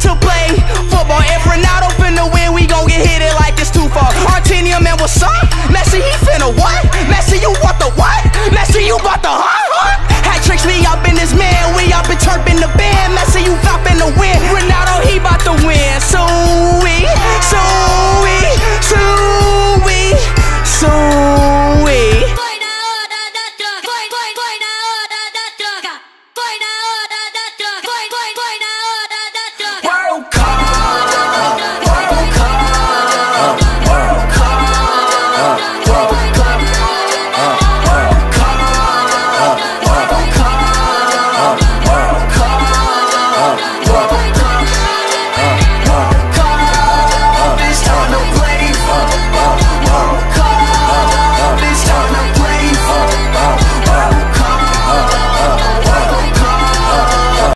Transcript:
to play football. If Ronaldo finna win, we gon' get hit it like it's too far. Artinium, man, what's up? Messi, he finna what? Messi, you what?